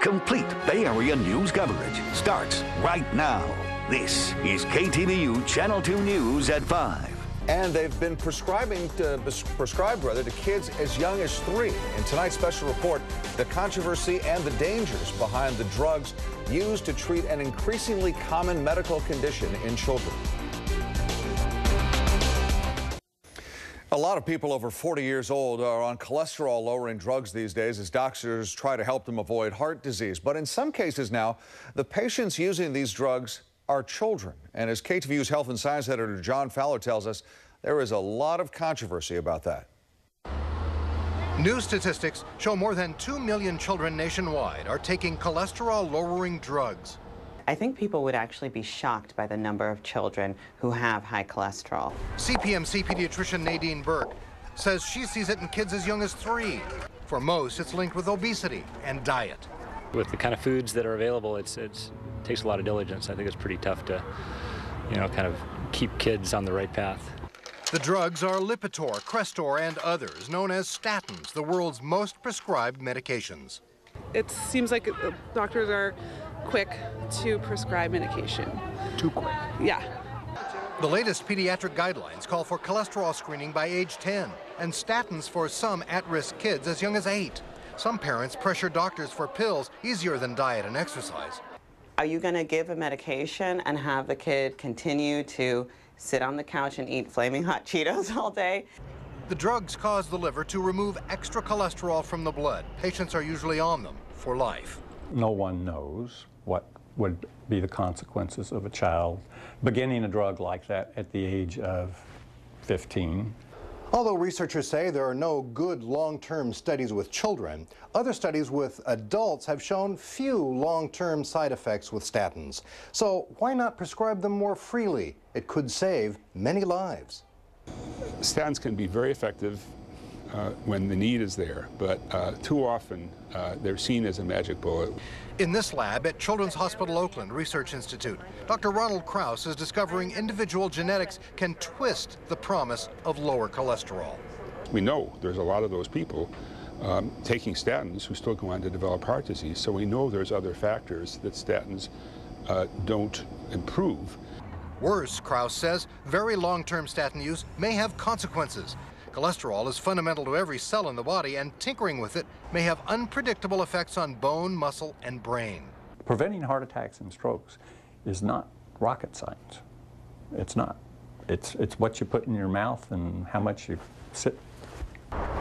Complete Bay Area news coverage starts right now. This is KTVU Channel 2 News at 5. And they've been prescribing to, prescribed rather to kids as young as three. In tonight's special report, the controversy and the dangers behind the drugs used to treat an increasingly common medical condition in children. A lot of people over 40 years old are on cholesterol lowering drugs these days as doctors try to help them avoid heart disease. But in some cases now, the patients using these drugs are children. And as KTVU's Health and Science editor John Fowler tells us, there is a lot of controversy about that. New statistics show more than 2 million children nationwide are taking cholesterol lowering drugs. I think people would actually be shocked by the number of children who have high cholesterol. CPMC pediatrician Nadine Burke says she sees it in kids as young as three. For most, it's linked with obesity and diet. With the kind of foods that are available, it's, it's, it takes a lot of diligence. I think it's pretty tough to, you know, kind of keep kids on the right path. The drugs are Lipitor, Crestor, and others, known as statins, the world's most prescribed medications. It seems like uh, doctors are quick to prescribe medication. Too quick? Yeah. The latest pediatric guidelines call for cholesterol screening by age 10 and statins for some at-risk kids as young as 8. Some parents pressure doctors for pills easier than diet and exercise. Are you going to give a medication and have the kid continue to sit on the couch and eat flaming hot Cheetos all day? The drugs cause the liver to remove extra cholesterol from the blood. Patients are usually on them for life. No one knows what would be the consequences of a child beginning a drug like that at the age of 15. Although researchers say there are no good long-term studies with children, other studies with adults have shown few long-term side effects with statins. So why not prescribe them more freely? It could save many lives. Statins can be very effective uh, when the need is there, but uh, too often uh, they're seen as a magic bullet. In this lab at Children's Hospital Oakland Research Institute, Dr. Ronald Krauss is discovering individual genetics can twist the promise of lower cholesterol. We know there's a lot of those people um, taking statins who still go on to develop heart disease, so we know there's other factors that statins uh, don't improve. Worse, Krauss says, very long-term statin use may have consequences, Cholesterol is fundamental to every cell in the body, and tinkering with it may have unpredictable effects on bone, muscle, and brain. Preventing heart attacks and strokes is not rocket science. It's not. It's, it's what you put in your mouth and how much you sit.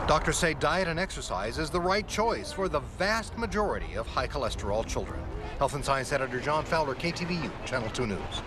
Doctors say diet and exercise is the right choice for the vast majority of high cholesterol children. Health and Science Editor John Fowler, KTVU, Channel 2 News.